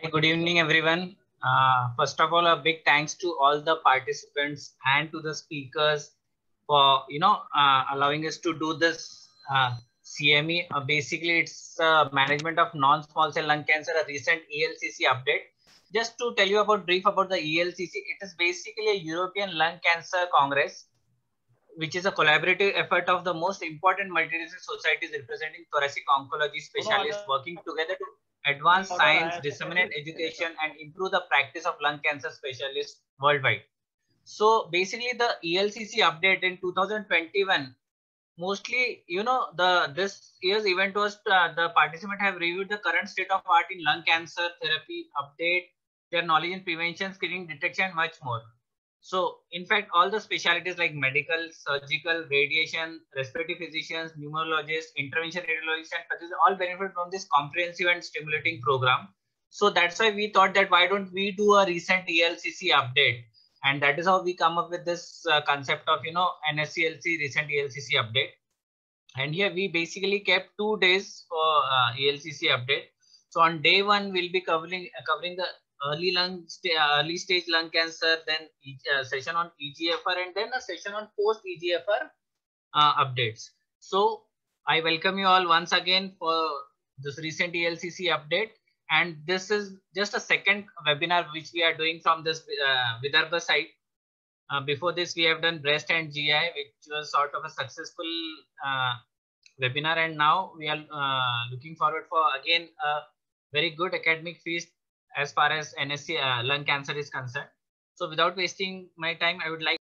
Hi, good evening, everyone. Uh, first of all, a big thanks to all the participants and to the speakers for you know uh, allowing us to do this uh, CME. Uh, basically, it's uh, management of non-small cell lung cancer, a recent ELCC update. Just to tell you about brief about the ELCC, it is basically a European Lung Cancer Congress, which is a collaborative effort of the most important multidisciplinary societies representing thoracic oncology specialists working together to advance science, disseminate education, and improve the practice of lung cancer specialists worldwide. So basically, the ELCC update in 2021, mostly, you know, the this year's event was uh, the participant have reviewed the current state of art in lung cancer therapy, update their knowledge in prevention, screening, detection, much more. So, in fact, all the specialties like medical, surgical, radiation, respiratory physicians, pneumologists, intervention radiologists, and all benefit from this comprehensive and stimulating program. So that's why we thought that why don't we do a recent ELCC update? And that is how we come up with this uh, concept of, you know, NSCLC recent ELCC update. And here we basically kept two days for uh, ELCC update. So on day one, we'll be covering, uh, covering the early lung uh, early stage lung cancer, then uh, session on EGFR, and then a session on post EGFR uh, updates. So I welcome you all once again for this recent ELCC update. And this is just a second webinar which we are doing from this uh, Vidarbha site. Uh, before this, we have done breast and GI, which was sort of a successful uh, webinar. And now we are uh, looking forward for again a very good academic feast as far as NSC uh, lung cancer is concerned. So without wasting my time, I would like